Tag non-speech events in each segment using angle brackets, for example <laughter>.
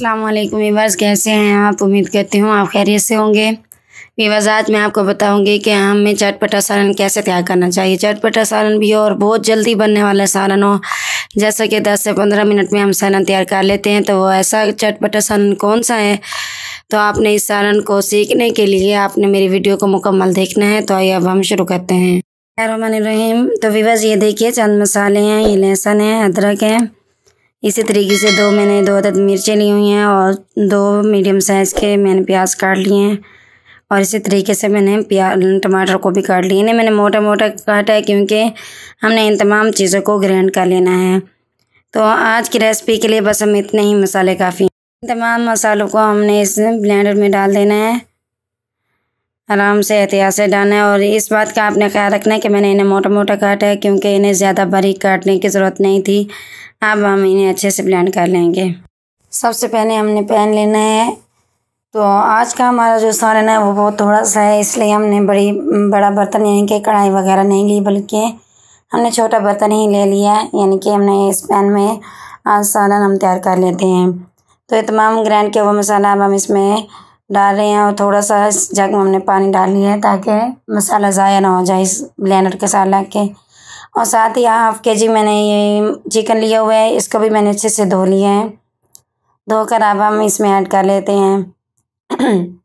अस्सलाम वालेकुम वीवर्स कैसे हैं आप? उम्मीद करती हूँ आप खैरियत से होंगे। वीवर्स आज मैं आपको बताऊँगी कि हमें चटपटा सालन कैसे तैयार करना चाहिए। चटपटा सालन भी हो और बहुत जल्दी बनने वाला सालन हो। जैसा कि 10 से 15 मिनट में हम सालन तैयार कर लेते हैं तो वो ऐसा चटपटा सालन कौन सा है? तो आपने इस सालन को सीखने के लिए आपने मेरी वीडियो को मुकम्मल देखना है। तो आइए अब हम शुरू करते हैं। रहीम तो वीवर्स ये देखिए, चंद मसाले हैं, ये लहसुन है, अदरक है। इसी तरीके से दो मैंने, दो अदद मिर्चें ली हुई हैं और दो मीडियम साइज़ के मैंने प्याज काट लिए हैं। और इसी तरीके से मैंने प्याज, टमाटर को भी काट लिए। इन्हें मैंने मोटा मोटा काटा है क्योंकि हमने इन तमाम चीज़ों को ग्रैंड कर लेना है। तो आज की रेसिपी के लिए बस हम इतने ही मसाले काफ़ी इन तमाम मसालों को हमने इस ब्लेंडर में डाल देना है। आराम से एहतियात से डालना है और इस बात का आपने ख्याल रखना है कि मैंने इन्हें मोटा मोटा काटा है क्योंकि इन्हें ज़्यादा बारीक काटने की ज़रूरत नहीं थी। अब हम इन्हें अच्छे से ब्लेंड कर लेंगे। सबसे पहले हमने पैन लेना है। तो आज का हमारा जो सालन है वो बहुत थोड़ा सा है, इसलिए हमने बड़ी, बड़ा बर्तन यानी कि कढ़ाई वगैरह नहीं ली बल्कि हमने छोटा बर्तन ही ले लिया यानी कि हमने इस पैन में आज सालन हम तैयार कर लेते हैं। तो ये तमाम ग्रैंड किया हुआ मसाला अब हम इसमें डाल रहे हैं और थोड़ा सा इस जग में हमने पानी डाल लिया है ताकि मसाला ज़ाया ना हो जाए इस ब्लेंडर के साथ लग के और साथ ही हाफ़ के जी मैंने ये चिकन लिया हुआ है, इसको भी मैंने अच्छे से धो लिया है। धोकर अब हम इसमें ऐड कर लेते हैं। <clears throat>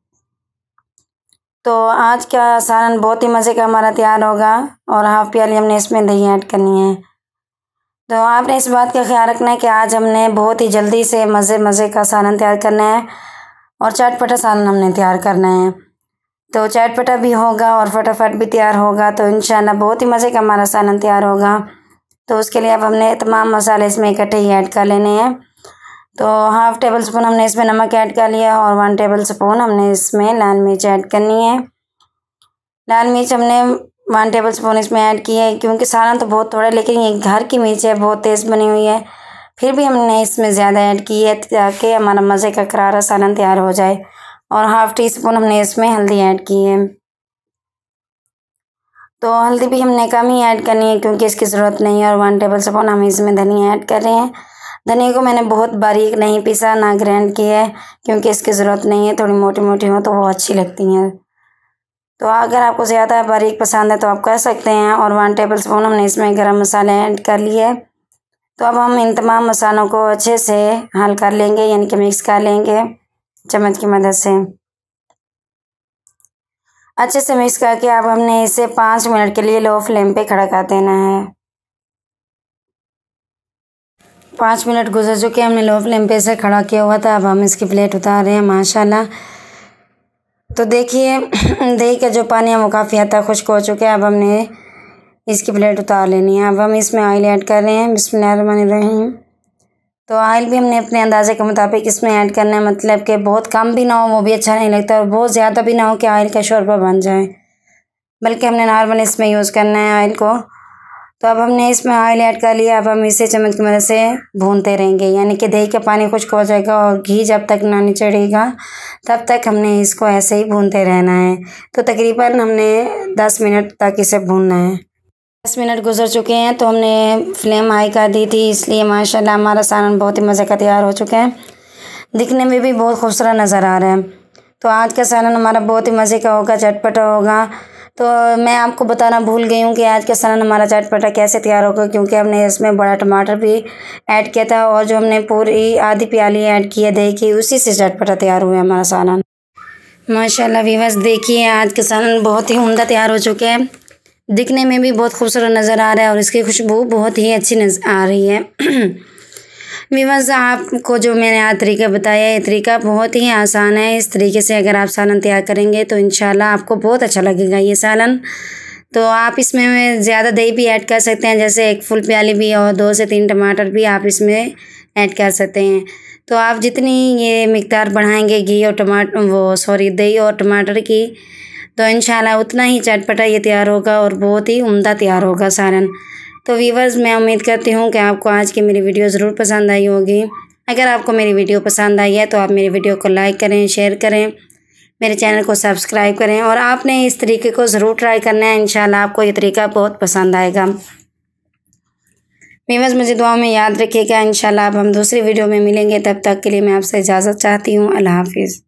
तो आज का सालन बहुत ही मज़े का हमारा तैयार होगा और हाफ़ प्याली हमने इसमें दही ऐड करनी है। तो आपने इस बात का ख्याल रखना है कि आज हमने बहुत ही जल्दी से मज़े मज़े का सालन तैयार करना है। और चटपटा सालन हमने तैयार करना है। तो चटपटा भी होगा और फटाफट भी तैयार होगा तो इन बहुत ही मज़े का हमारा सालन तैयार होगा। तो उसके लिए अब हमने तमाम मसाले इसमें इकट्ठे ही ऐड कर लेने हैं। तो हाफ़ टेबल स्पून हमने इसमें नमक ऐड कर लिया और वन टेबल स्पून हमने इसमें लाल मिर्च ऐड करनी है। लाल मिर्च हमने वन टेबल स्पून इसमें ऐड की है, क्योंकि सालन तो बहुत थोड़ा है, लेकिन ये घर की मिर्च है, बहुत तेज़ बनी हुई है। फिर भी हमने इसमें ज़्यादा ऐड की है ताकि हमारा मज़े का करारा सालन तैयार हो जाए। और हाफ़ टी स्पून हमने इसमें हल्दी ऐड की है। तो हल्दी भी हमने कम ही ऐड करनी है क्योंकि इसकी ज़रूरत नहीं है और वन टेबल स्पून हम इसमें धनिया ऐड कर रहे हैं। धनिया को मैंने बहुत बारीक नहीं पीसा, ना ग्रैंड किया है क्योंकि इसकी ज़रूरत नहीं है। थोड़ी मोटी मोटी हो तो वो अच्छी लगती हैं। तो अगर आपको ज़्यादा बारीक पसंद है तो आप कर सकते हैं और वन टेबल स्पून हमने इसमें गर्म मसाले ऐड कर लिए तो अब हम इन तमाम मसालों को अच्छे से हल कर लेंगे, यानी कि मिक्स कर लेंगे चम्मच की मदद से। अच्छे से मिक्स करके अब हमने इसे पाँच मिनट के लिए लो फ्लेम पे खड़ा कर देना है। पाँच मिनट गुजर चुके हमने लो फ्लेम पे इसे खड़ा किया हुआ था, अब हम इसकी प्लेट उतार रहे हैं, माशाल्लाह। तो देखिए, दही का जो पानी है वो काफ़ी हद तक खुश्क हो चुके हैं, अब हमने इसकी प्लेट उतार लेनी है। अब हम इसमें ऑयल ऐड कर रहे हैं। बिस्मिल्लाहिर्रहमानिर्रहीम। तो ऑयल भी हमने अपने अंदाजे के मुताबिक इसमें ऐड करना है। मतलब कि बहुत कम भी ना हो, वो भी अच्छा नहीं लगता और बहुत ज़्यादा भी ना हो कि ऑयल का शोरबा बन जाए। बल्कि हमने नॉर्मल इसमें यूज़ करना है ऑयल को। तो अब हमने इसमें ऑयल ऐड कर लिया। अब हम इसे चम्मच की मदद से भूनते रहेंगे। यानी कि दही का पानी खुश्क हो जाएगा और घी जब तक ना निचड़ेगा, तब तक हमने इसको ऐसे ही भूनते रहना है। तो तकरीबन हमने दस मिनट तक इसे भूनना है। दस मिनट गुजर चुके हैं तो हमने फ्लेम हाई कर दी थी, इसलिए माशाल्लाह हमारा सालन बहुत ही मज़े का तैयार हो चुका है। दिखने में भी बहुत खूबसूरत नज़र आ रहा है। तो आज का सालन हमारा बहुत ही मज़े का होगा, चटपटा होगा। तो मैं आपको बताना भूल गई हूँ कि आज का सालन हमारा चटपटा कैसे तैयार होगा, क्योंकि हमने इसमें बड़ा टमाटर भी ऐड किया था और जो हमने पूरी आधी प्याली ऐड की है दही की उसी से चटपटा तैयार हुआ हमारा सालन माशाल्लाह वीवर्स देखिए, आज का सालन बहुत ही उमदा तैयार हो चुके हैं। दिखने में भी बहुत खूबसूरत नज़र आ रहा है और इसकी खुशबू बहुत ही अच्छी नज़र आ रही है। <clears throat> विवज आपको जो मैंने आज तरीका बताया, ये तरीका बहुत ही आसान है। इस तरीके से अगर आप सालन तैयार करेंगे तो इन आपको बहुत अच्छा लगेगा ये सालन। तो आप इसमें ज़्यादा दही भी ऐड कर सकते हैं, जैसे एक फुल प्याली भी और दो से तीन टमाटर भी आप इसमें ऐड कर सकते हैं। तो आप जितनी ये मकदार बढ़ाएँगे घी और टमाटर वो सॉरी दही और टमाटर की तो इन उतना ही चटपटा ये तैयार होगा और बहुत ही उम्दा तैयार होगा सारन। तो वीवर्स मैं उम्मीद करती हूँ कि आपको आज की मेरी वीडियो ज़रूर पसंद आई होगी। अगर आपको मेरी वीडियो पसंद आई है तो आप मेरी वीडियो को लाइक करें शेयर करें, मेरे चैनल को सब्सक्राइब करें और आपने इस तरीके को ज़रूर ट्राई करना है। इन आपको ये तरीका बहुत पसंद आएगा। वीवर्स मुझे दुआ में याद रखिएगा। इंशाल्लाह अब हम दूसरी वीडियो में मिलेंगे। तब तक के लिए मैं आपसे इजाज़त चाहती हूँ। अल्लाह हाफिज़।